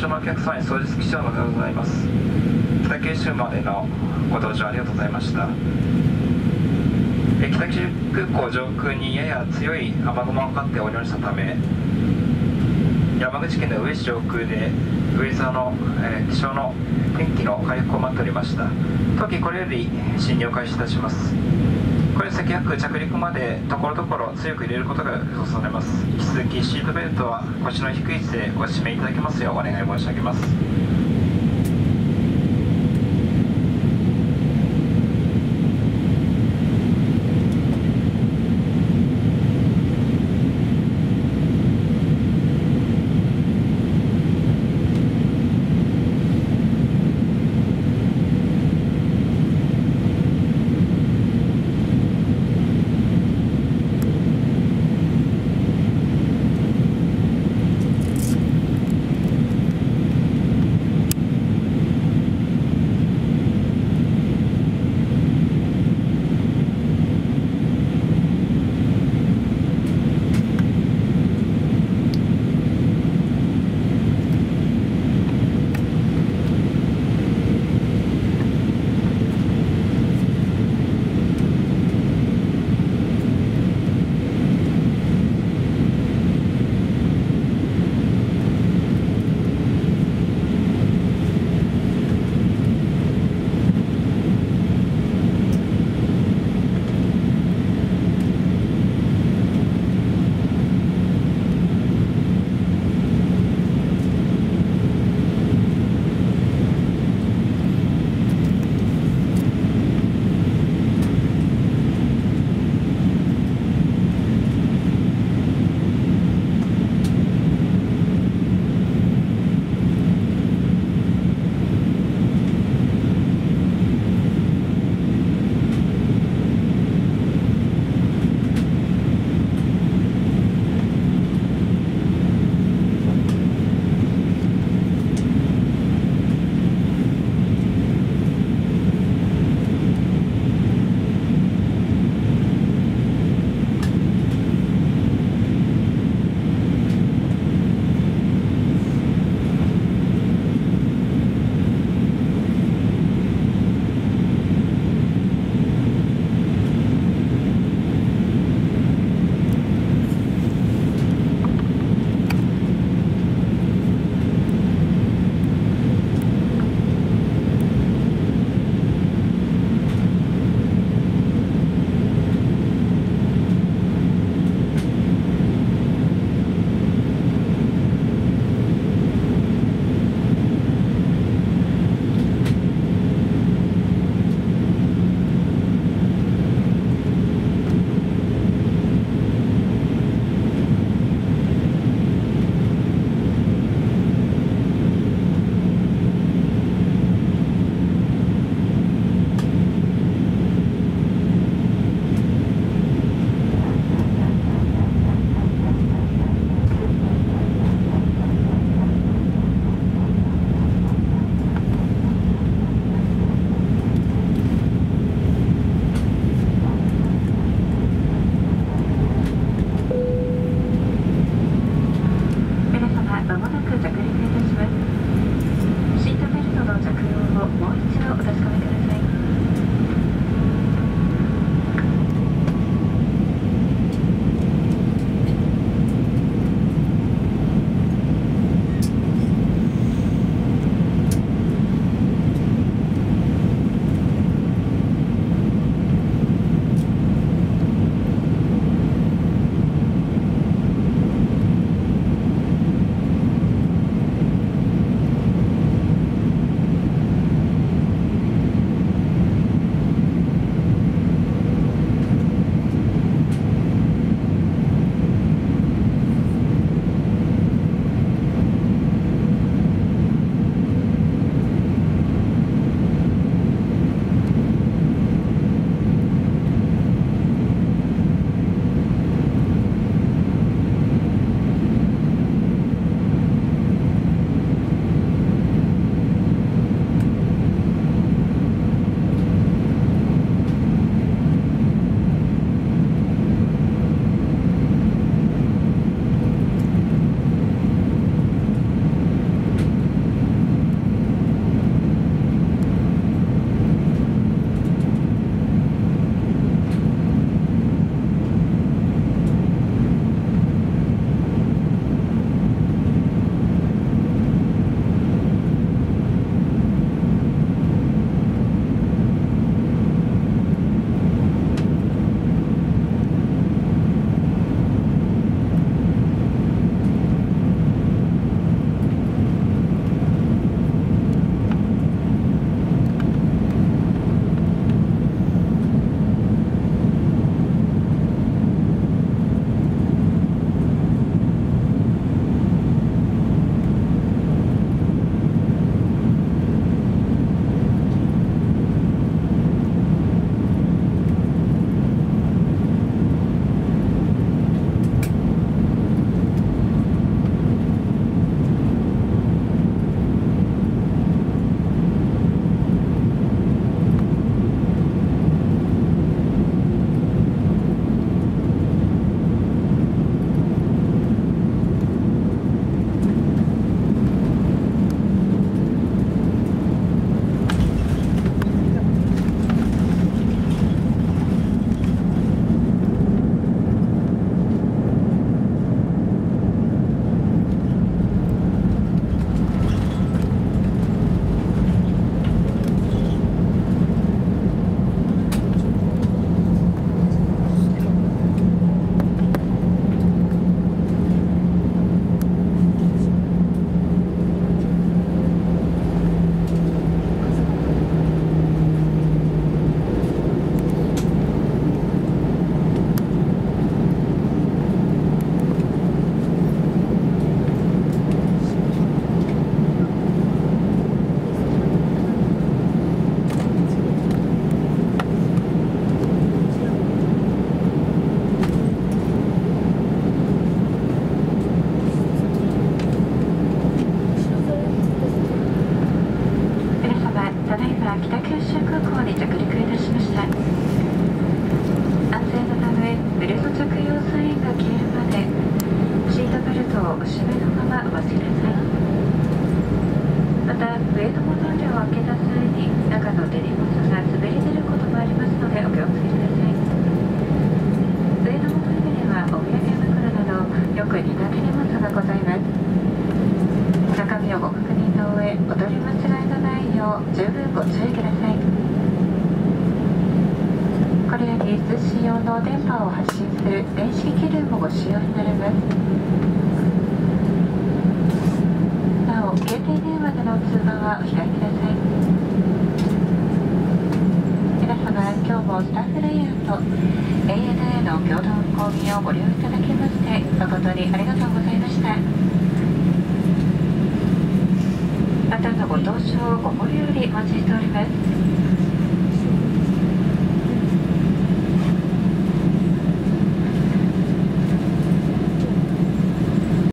お客様に送実機長のでございます。北九州までのご搭乗ありがとうございました。え北九州空港上空にやや強い雨雲がかかっておりましたため山口県の上市上空で上沢の、えー気象の天気の回復を待っておりました。当機これより進入を開始いたします。これ先約着陸までところどころ強く入れることが予想されます。引き続きシートベルトは腰の低い位置でご締めいただけますようお願い申し上げます。ただいま北九州空港に着陸いたしますた安全のためベルト着用サインが消えるまでシートベルトをお締めのままお待ちくださいまた上のボタンを開けた際に中のデニムが滑り出ることもありますのでお気をつけください上のボタンにはお土産袋などよく似た手荷物がございます中身をご確認の上お取り間違いのないよう十分ご注意くださいこれより通信用の電波を発信する電子機ルーもご使用になりますなお携帯電話での通話はお控えください皆様今日もスタッフレイヤーと ANA の共同運航便をご利用いただきまして誠にありがとうございましたまたのご搭乗をご無理よりお待ちしております。